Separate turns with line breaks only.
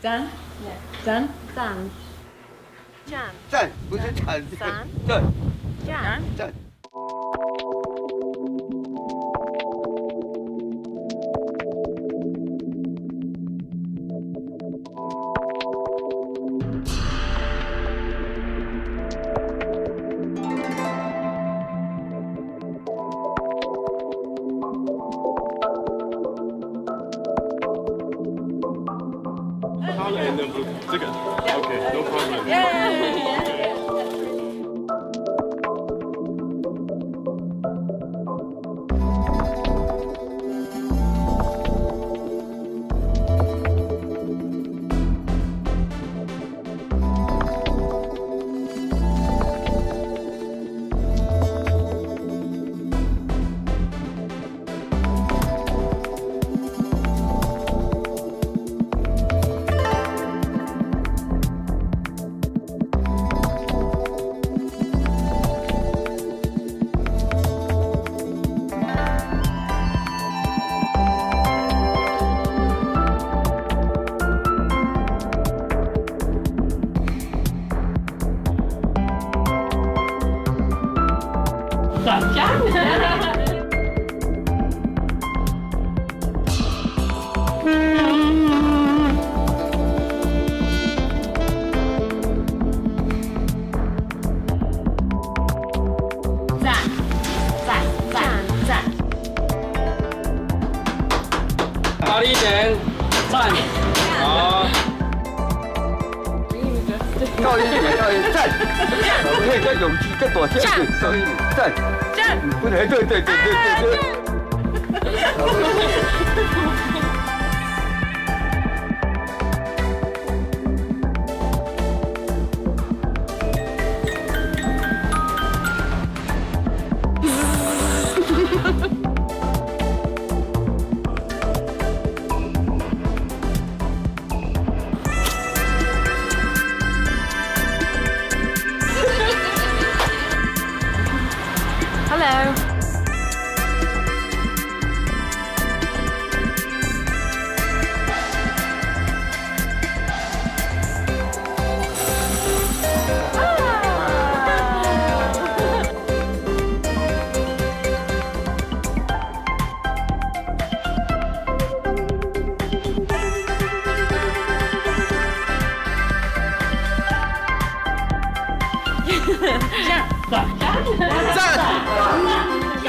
赞，赞，
赞，
赞，
赞不是赞，
赞，
赞
赞，
And then blue. It's okay. Okay, no problem.
赞，赞，赞，
大力一点，赞，好，
高一点，高一点，赞。我可以再勇气，再多下去，高一点，赞。
赞，
不能，对对对对对对。
Hello.
Ah. yeah. 赞，
赞。